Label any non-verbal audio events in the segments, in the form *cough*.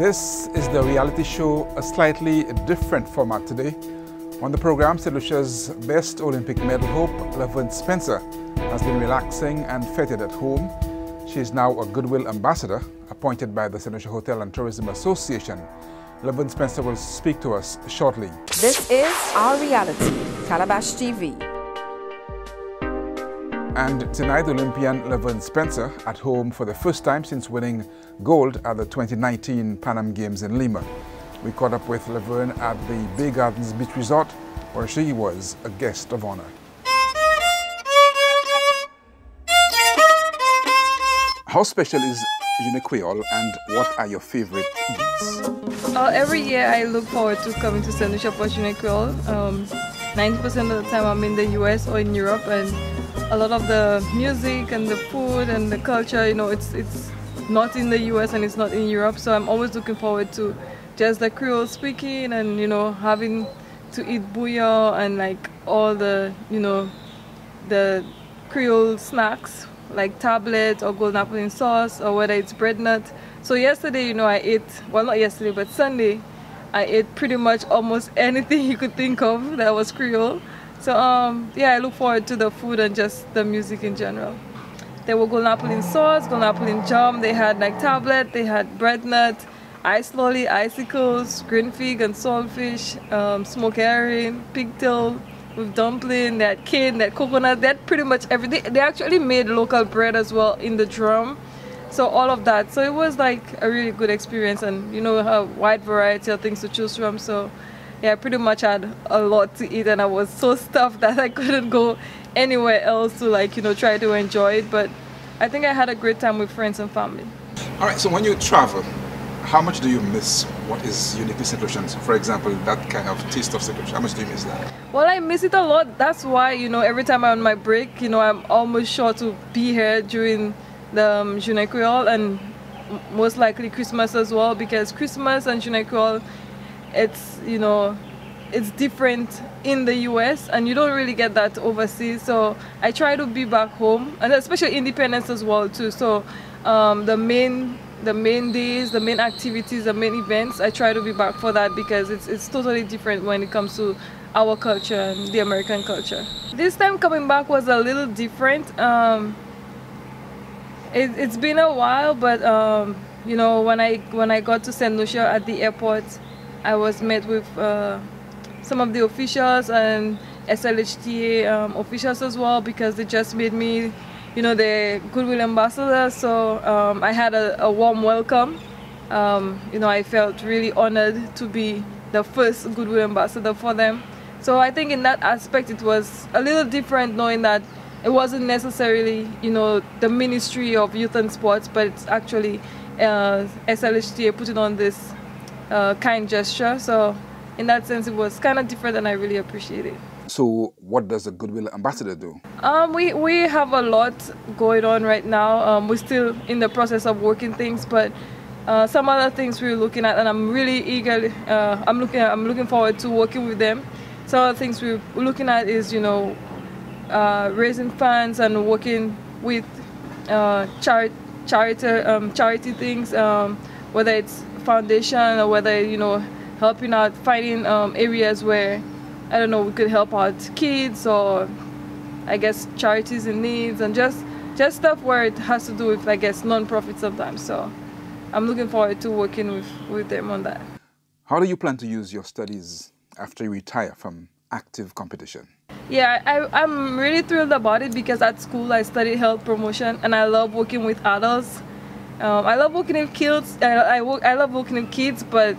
This is the reality show, a slightly different format today. On the program, St. Lucia's best Olympic medal hope, Levern Spencer, has been relaxing and feted at home. She is now a Goodwill Ambassador appointed by the St. Lucia Hotel and Tourism Association. Levern Spencer will speak to us shortly. This is Our Reality, Calabash TV. And tonight, Olympian Levern Spencer at home for the first time since winning gold at the 2019 Pan Am Games in Lima. We caught up with Levern at the Bay Gardens Beach Resort where she was a guest of honor. How special is Journée Creole and what are your favorite beats? Uh, every year I look forward to coming to. Lucia for Journée Creole. Um, 90% of the time I'm in the US or in Europe and a lot of the music and the food and the culture, you know, it's it's not in the US and it's not in Europe. So I'm always looking forward to just the Creole speaking and you know having to eat bouillon and like all the you know the Creole snacks like tablet or golden apple in sauce or whether it's bread nut. So yesterday, you know, I ate well not yesterday but Sunday, I ate pretty much almost *laughs* anything you could think of that was Creole. So um, yeah, I look forward to the food and just the music in general. There were golden apple in sauce, golden apple in jam. They had like tablet, they had bread nut, ice lolly, icicles, green fig and saltfish, um, smoked herring, pigtail with dumpling, they had cane, they had coconut, they had pretty much everything. They actually made local bread as well in the drum. So all of that. So it was like a really good experience and you know a wide variety of things to choose from. So yeah, I pretty much had a lot to eat and I was so *laughs* stuffed that I couldn't go anywhere else to like, you know, try to enjoy it. But I think I had a great time with friends and family. All right, so when you travel, how much do you miss what is uniquely St. Lucian? So for example, that kind of taste of St. Lucian, how much do you miss that? Well, I miss it a lot. That's why, you know, every time I'm on my break, you know, I'm almost sure to be here during the um, Journée Creole and most likely Christmas as well because Christmas and Journée Creole it's you know it's different in the US and you don't really get that overseas. So I try to be back home and especially independence as well too. So um, the main the main days the main activities the main events I try to be back for that because it's, it's totally different when it comes to our culture and the American culture. This time coming back was a little different. Um, it, has been a while but um, you know when I when I got to St. Lucia at the airport I was met with uh, some of the officials and SLHTA um, officials as well because they just made me, you know, the Goodwill Ambassador. So um, I had a, a warm welcome. Um, you know, I felt really honored to be the first Goodwill Ambassador for them. So I think in that aspect it was a little different knowing that it wasn't necessarily, you know, the Ministry of Youth and Sports, but it's actually uh, SLHTA putting on this uh, kind gesture. So in that sense, it was kind of different and I really appreciate it. So what does a Goodwill Ambassador do? Um, we, we have a lot going on right now. Um, we're still in the process of working things, but uh, some other things we're looking at, and I'm really eager. Uh, I'm looking. I'm looking forward to working with them. Some of the things we're looking at is, you know, uh, raising funds and working with uh, chari- charity um, charity things, um, whether it's foundation or whether you know helping out finding um, areas where I don't know we could help out kids or I guess charities in needs and just just stuff where it has to do with I guess non-profit sometimes so I'm looking forward to working with with them on that. How do you plan to use your studies after you retire from active competition? Yeah, I, I'm really thrilled about it because at school I studied health promotion and I love working with adults um, I love working with kids. I, I, work, I love working with kids, but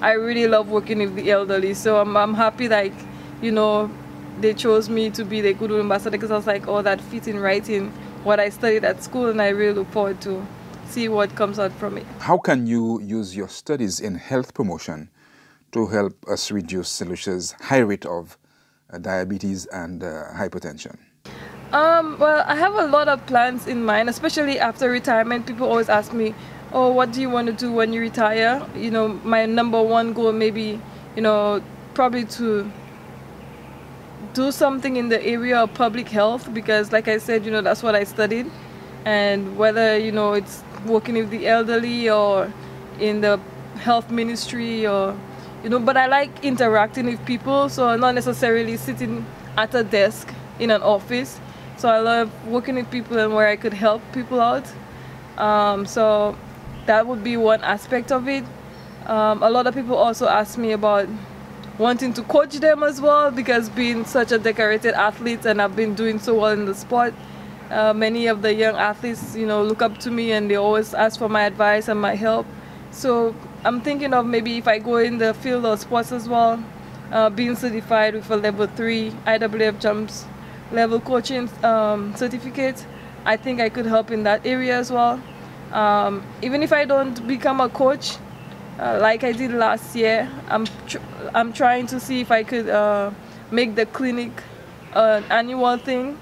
I really love working with the elderly. So I'm, I'm happy, like, you know, they chose me to be the Goodwill Ambassador because I was like, oh, that fits in in what I studied at school, and I really look forward to see what comes out from it. How can you use your studies in health promotion to help us reduce St. Lucia's high rate of uh, diabetes and uh, hypertension? Um, well, I have a lot of plans in mind, especially after retirement. People always ask me, oh, what do you want to do when you retire? You know, my number one goal maybe, you know, probably to do something in the area of public health because like I said, you know, that's what I studied. And whether, you know, it's working with the elderly or in the health ministry or you know but i like interacting with people so not necessarily sitting at a desk in an office so i love working with people and where i could help people out. Um, so that would be one aspect of it. Um, a lot of people also ask me about wanting to coach them as well because being such a decorated athlete and I've been doing so well in the sport uh, many of the young athletes you know look up to me and they always ask for my advice and my help. So I'm thinking of maybe if I go in the field of sports as well uh, being certified with a level 3 IWF jumps level coaching um, certificate I think I could help in that area as well. Um, even if I don't become a coach uh, like I did last year I'm tr I'm trying to see if I could uh, make the clinic an annual thing.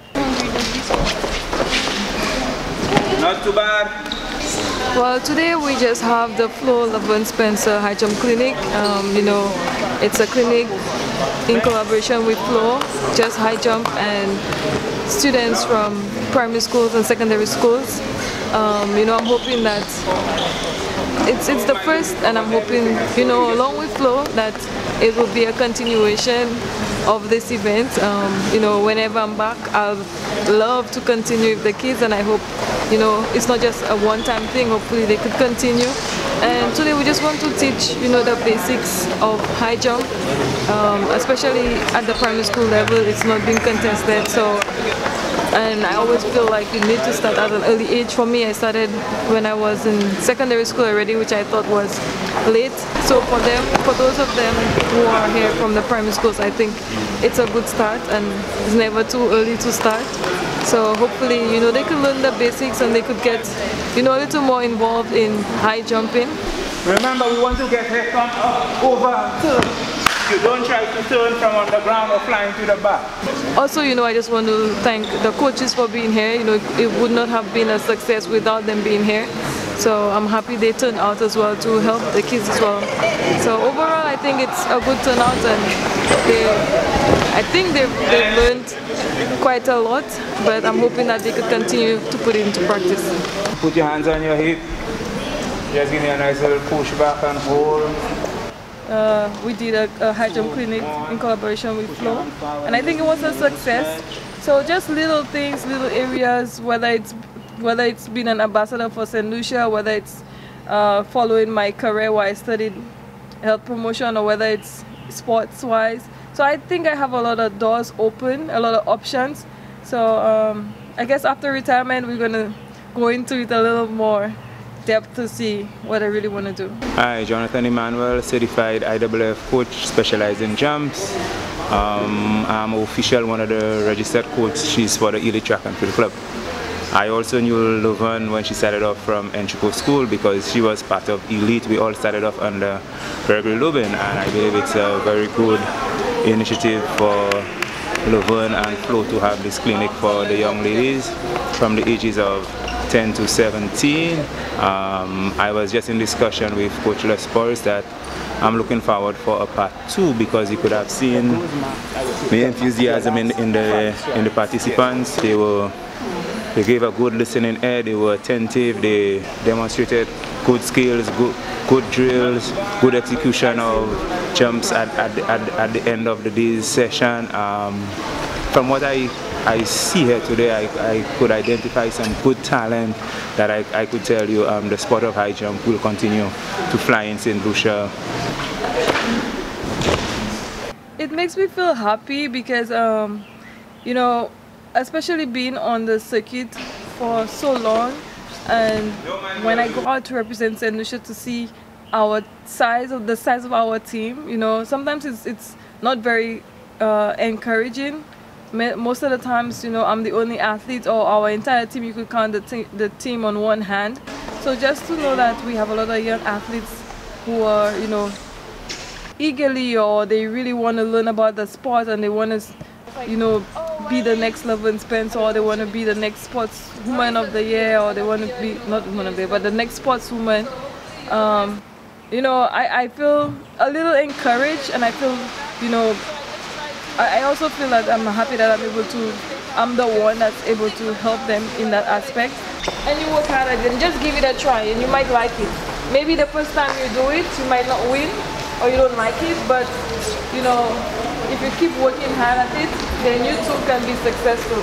Not too bad well, today we just have the Flow Levern Spencer High Jump Clinic. Um, you know, it's a clinic in collaboration with Flow, just high jump and students from primary schools and secondary schools. Um, you know, I'm hoping that it's it's the first, and I'm hoping, you know, along with Flow, that it will be a continuation of this event. Um, you know, whenever I'm back, I'll love to continue with the kids, and I hope, you know, it's not just a one-time thing. Hopefully, they could continue. And today, we just want to teach, you know, the basics of high jump, um, especially at the primary school level. It's not being contested, so and I always feel like you need to start at an early age. For me, I started when I was in secondary school already, which I thought was late. So for them, for those of them who are here from the primary schools, I think it's a good start and it's never too early to start. So hopefully, you know, they could learn the basics and they could get, you know, a little more involved in high jumping. Remember, we want to get head on up, over, you don't try to turn from on the ground or flying to the back. Also, you know, I just want to thank the coaches for being here. You know, it would not have been a success without them being here. So I'm happy they turned out as well to help the kids as well. So overall, I think it's a good turnout and they, I think they've, they've learned quite a lot, but I'm hoping that they could continue to put it into practice. Put your hands on your hip. Just give me a nice little push back and hold. Uh, we did a, a, high jump clinic in collaboration with Flow. And I think it was a success. So just little things little areas whether it's whether it's been an ambassador for St. Lucia whether it's uh, following my career where I studied health promotion or whether it's sports wise so I think I have a lot of doors open a lot of options. So um, I guess after retirement we're gonna go into it a little more depth to see what I really want to do. Hi, Jonathan Emmanuel, certified IWF coach specialized in jumps. Um, I'm official one of the registered coaches for the Elite Track and Field Club. I also knew Levern when she started off from Enchico School because she was part of Elite. We all started off under Gregory Lubin and I believe it's a very good initiative for Levern and Flow to have this clinic for the young ladies from the ages of 10 to 17. Um, I was just in discussion with Coach Les Pauls that I'm looking forward for a part two because you could have seen the enthusiasm in, in the in the participants. They were they gave a good listening ear, they were attentive, they demonstrated good skills, good, good drills, good execution of jumps at, at, at, at the end of the day's session. Um, from what I I see here today, I, I could identify some good talent that I, I could tell you um, the sport of high jump will continue to fly in St. Lucia. It makes me feel happy because, um, you know, especially being on the circuit for so long and when I go out to represent St. Lucia to see our size of the size of our team, you know, sometimes it's, it's not very uh, encouraging most of the times, you know, I'm the only athlete or our entire team, you could count the, te the team on one hand. So just to know that we have a lot of young athletes who are, you know, eagerly or they really want to learn about the sport and they want to, you know, be the next Levern Spencer or they want to be the next sports woman of the year or they want to be, not woman of the year, but the next sportswoman. Um, you know, I, I feel a little encouraged and I feel, you know, I also feel that I'm happy that I'm able to, I'm the one that's able to help them in that aspect. And you work hard at it and just give it a try and you might like it. maybe the first time you do it, you might not win or you don't like it, but you know, if you keep working hard at it, then you too can be successful.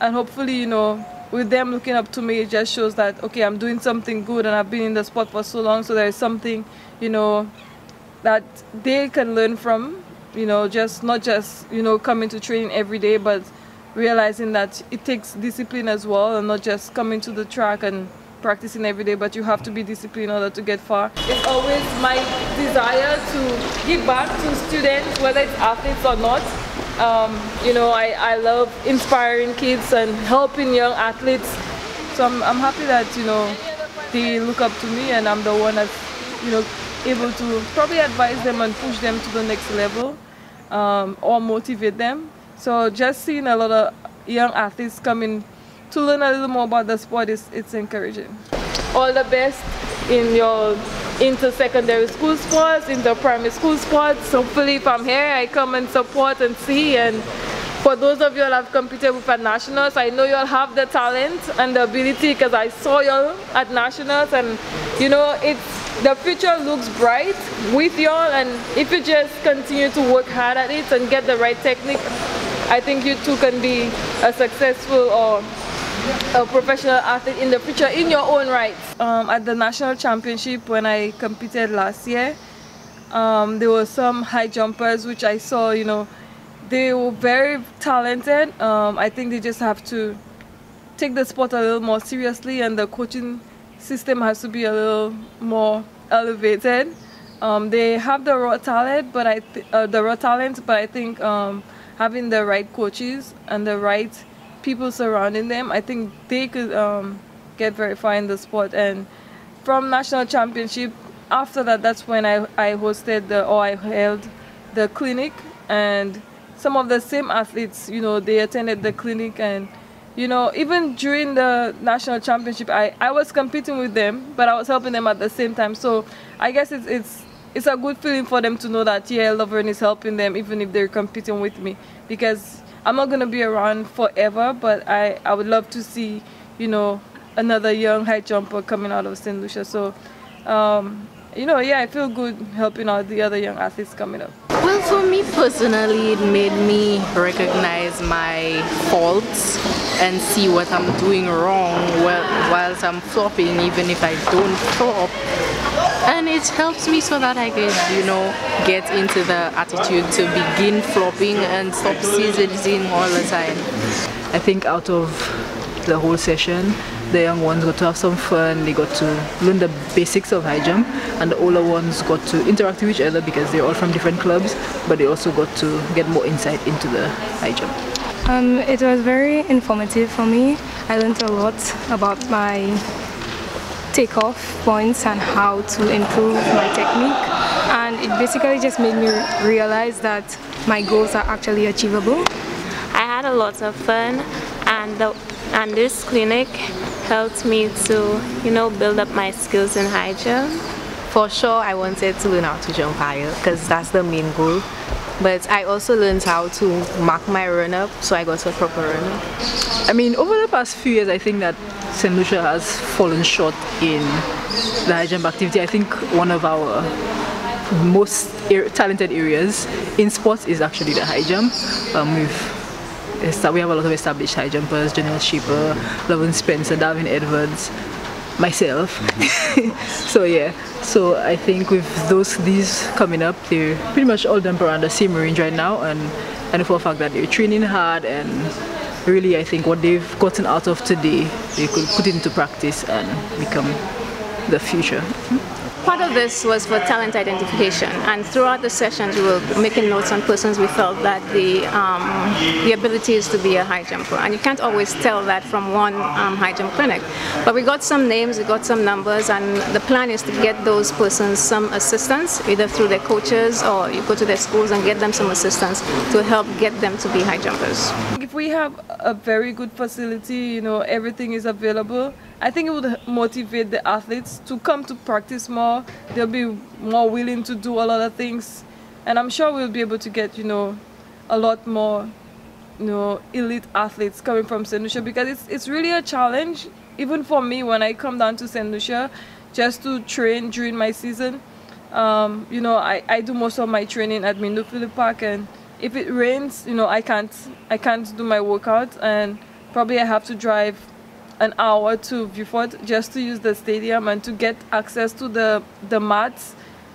And hopefully, you know, with them looking up to me, it just shows that, okay, I'm doing something good and I've been in the sport for so long, so there is something, you know, that they can learn from, you know, just not just, you know, coming to training every day, but realizing that it takes discipline as well and not just coming to the track and practicing every day, but you have to be disciplined in order to get far. It's always my desire to give back to students, whether it's athletes or not. Um, you know, I, I love inspiring kids and helping young athletes. So I'm, I'm happy that, you know, they look up to me and I'm the one that's, you know, able to probably advise them and push them to the next level um, or motivate them. So just seeing a lot of young athletes coming to learn a little more about the sport is it's encouraging. All the best in your inter-secondary school sports, into primary school sports. Hopefully from here I come and support and see and for those of you that have competed with at nationals, I know you all have the talent and the ability because I saw you all at nationals and you know it's the future looks bright with y'all and if you just continue to work hard at it and get the right technique I think you too can be a successful or a professional athlete in the future in your own right. Um, at the national championship when I competed last year, um, there were some high jumpers which I saw, you know, they were very talented. Um, I think they just have to take the sport a little more seriously and the coaching system has to be a little more elevated. Um, they have the raw talent, but I uh, the raw talent, but I think um, having the right coaches and the right people surrounding them, I think they could um, get very far in the sport. And from national championship, after that, that's when I, I hosted the or I held the clinic, and some of the same athletes, you know, they attended the clinic and you know, even during the national championship, I, I was competing with them, but I was helping them at the same time. So I guess it's it's it's a good feeling for them to know that yeah, Levern is helping them even if they're competing with me because I'm not gonna be around forever, but I I would love to see you know another young high jumper coming out of St. Lucia. So. Um, you know, yeah, I feel good helping out the other young athletes coming up. For me personally, it made me recognize my faults and see what I'm doing wrong whilst I'm flopping, even if I don't flop. And it helps me so that I can, you know, get into the attitude to begin flopping and stop seizing all the time. I think out of the whole session, the young ones got to have some fun, they got to learn the basics of high jump, and the older ones got to interact with each other because they're all from different clubs, but they also got to get more insight into the high jump. Um, it was very informative for me. I learned a lot about my takeoff points and how to improve my technique and it basically just made me realize that my goals are actually achievable. I had a lot of fun and the, and this clinic helped me to, you know, build up my skills in high jump. For sure, I wanted to learn how to jump higher because that's the main goal. But I also learned how to mark my run up, so I got a proper run up. I mean, over the past few years, I think that St. Lucia has fallen short in the high jump activity. I think one of our most talented areas in sports is actually the high jump. Um, we've we have a lot of established high jumpers, Janelle Sheeper, Levern Spencer, Darwin Edwards, myself. *laughs* so yeah, so I think with those these coming up, they're pretty much all jump around the same range right now, and and for the fact that they're training hard and really I think what they've gotten out of today, they could put into practice and become the future. Part of this was for talent identification, and throughout the sessions, we were making notes on persons we felt that the um, the ability is to be a high jumper, and you can't always tell that from one um, high jump clinic. But we got some names, we got some numbers, and the plan is to get those persons some assistance, either through their coaches or you go to their schools and get them some assistance to help get them to be high jumpers. If we have a very good facility, you know, everything is available I think it would motivate the athletes to come to practice more. They'll be more willing to do a lot of things. And I'm sure we'll be able to get, you know, a lot more, you know, elite athletes coming from St. Lucia because it's, it's really a challenge, even for me when I come down to St. Lucia, just to train during my season. Um, you know, I, I do most of my training at Phillip Park, and if it rains, you know, I can't I can't do my workout, and probably I have to drive an hour to Vieux Fort just to use the stadium and to get access to the the mats.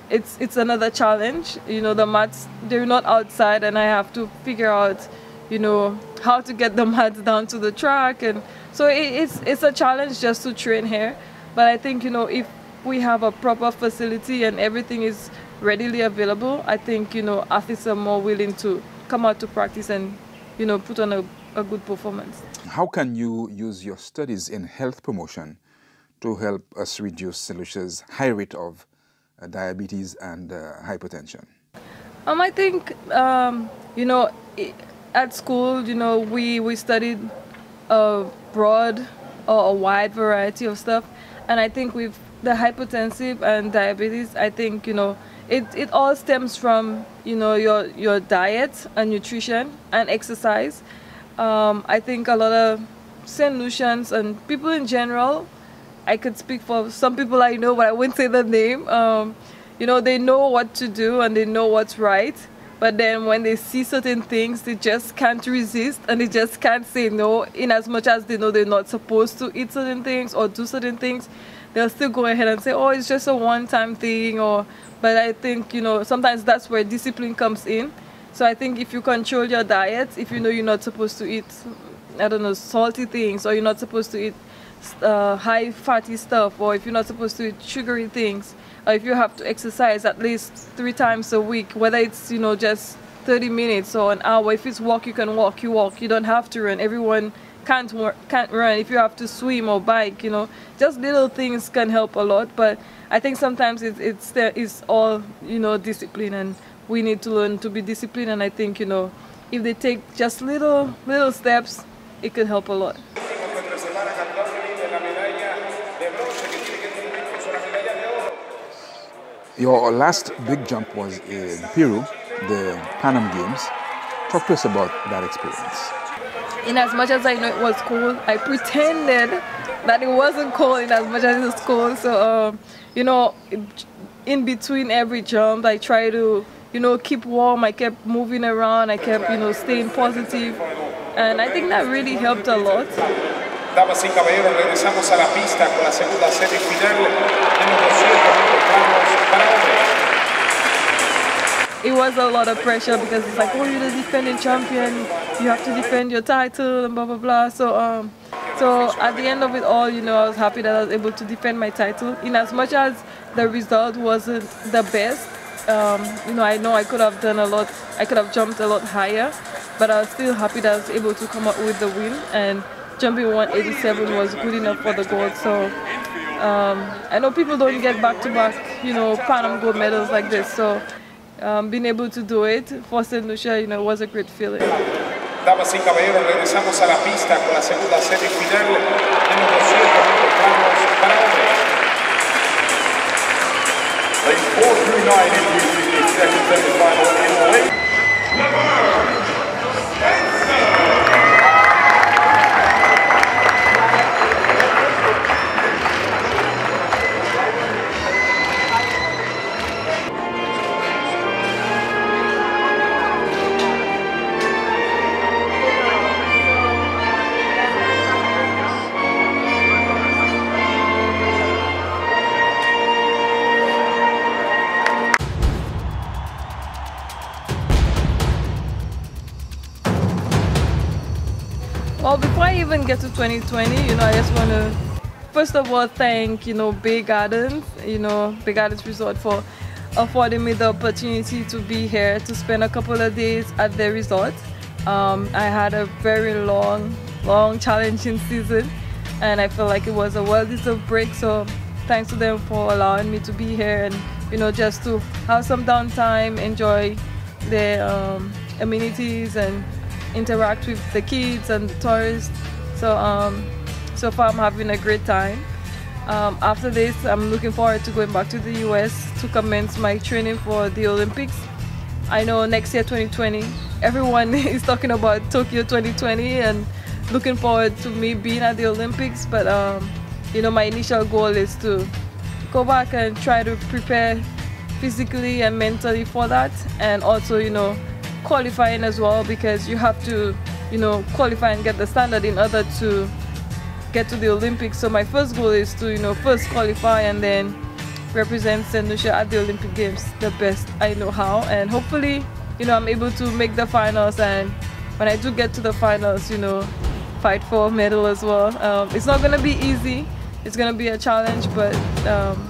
It's it's another challenge. You know, the mats they're not outside, and I have to figure out, you know, how to get the *laughs* mats down to the track, and so it, it's it's a challenge just to train here. But I think you know if we have a proper facility and everything is readily available, I think you know athletes are more willing to come out to practice and you know put on a, a good performance. How can you use your studies in health promotion to help us reduce St. Lucia's high rate of uh, diabetes and uh, hypertension? Um, I think um, you know at school, you know, we we studied a broad or a wide variety of stuff, and I think with the hypertensive and diabetes, I think you know it, it all stems from you know your your diet and nutrition and exercise. Um, I think a lot of St. Lucians and people in general, I could speak for some people I know, but I wouldn't say the name. Um, you know, they know what to do and they know what's right. But then when they see certain things, they just can't resist and they just can't say no in as much as they know they're not supposed to eat certain things or do certain things. They'll still go ahead and say, oh, it's just a one time thing or but I think, you know, sometimes that's where discipline comes in. So I think if you control your diet, if you know you're not supposed to eat, I don't know, salty things, or you're not supposed to eat uh, high fatty stuff, or if you're not supposed to eat sugary things, or if you have to exercise at least three times a week, whether it's, you know, just 30 minutes or an hour. If it's walk, you can walk, you walk. You don't have to run. Everyone can't, can't run. If you have to swim or bike, you know, just little things can help a lot. But I think sometimes it's it's it's all you know discipline, and we need to learn to be disciplined. And I think you know if they take just little little steps, it could help a lot. Your last big jump was in Peru, the Pan Am Games. Talk to us about that experience. In as much as I know it was cold, I pretended that it wasn't cold in as much as it was cold. So um, you know, in between every jump, I try to, you know, keep warm. I kept moving around. I kept, you know, staying positive. And I think that really helped a lot. Damas y caballeros, regresamos a la pista con la segunda semifinal en los 200 metros para hombres. It was a lot of pressure because it's like, oh, you're the defending champion, you have to defend your title and blah blah blah. So um, so at the end of it all, you know, I was happy that I was able to defend my title. In as much as the result wasn't the best, um, you know, I know I could have done a lot. I could have jumped a lot higher, but I was still happy that I was able to come out with the win. And jumping 187 was good enough for the gold. So um, I know people don't get back-to-back, you know, Pan Am gold medals like this. So um, being able to do it for St. Lucia, you know, was a great feeling. Damas y caballeros, regresamos a la pista con la segunda semifinal en los 200 metros planos para hombres. Lane 4 through 9 in 2020, you know, I just want to first of all thank, you know, Bay Gardens, you know, Bay Gardens Resort for affording me the opportunity to be here to spend a couple of days at their resort. Um, I had a very long, long, challenging *laughs* season, and I felt like it was a well-deserved break. So, thanks to them for allowing me to be here and you know just to have some downtime, enjoy their um, amenities, and interact with the kids and the tourists. So um, so far I'm having a great time. Um, after this, I'm looking forward to going back to the US to commence my training for the Olympics. I know next year, 2020, everyone *laughs* is talking about Tokyo 2020 and looking forward to me being at the Olympics. But um, you know, my initial goal is to go back and try to prepare physically and mentally for that and also you know qualifying as well because you have to you know qualify and get the standard in order to get to the Olympics so my first goal is to you know first qualify and then represent St. Lucia at the Olympic Games the best I know how and hopefully you know I'm able to make the finals and when I do get to the finals you know fight for a medal as well um, it's not gonna be easy it's gonna be a challenge but um,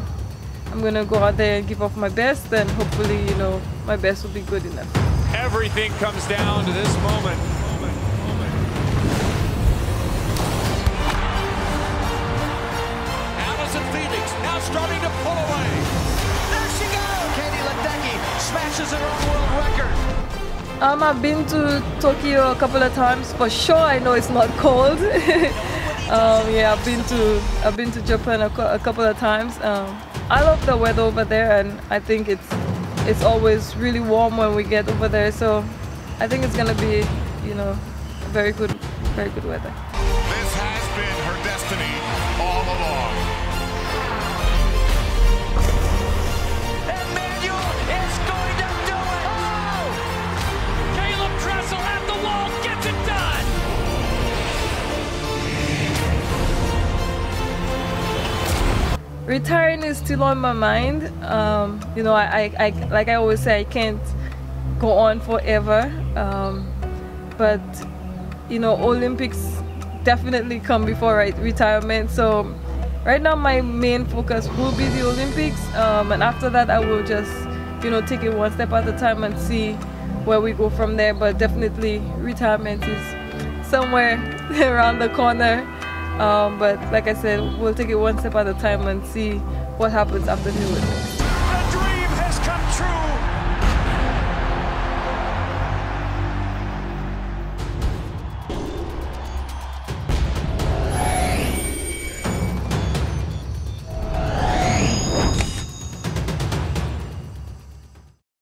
I'm gonna go out there and give off my best and hopefully you know my best will be good enough. Everything comes down to this moment. Smashes her own world record. Um, I've been to Tokyo a couple of times. For sure, I know it's not *laughs* cold. um, yeah, I've been to I've been to Japan a, a couple of times. Um, I love the weather over there, and I think it's it's always really warm when we get over there. So I think it's gonna be, you know, very good, very good weather. Retiring is still on my mind. Um, you know, I, I, I, like I always say, I can't go on forever. Um, but you know, Olympics definitely come before right, retirement. So right now, my main focus will be the Olympics, um, and after that, I will just you know take it one step at a time and see where we go from there. But definitely, retirement is somewhere *laughs* around the corner. Um, but like I said, we'll take it one step at a time and see what happens after the Olympics.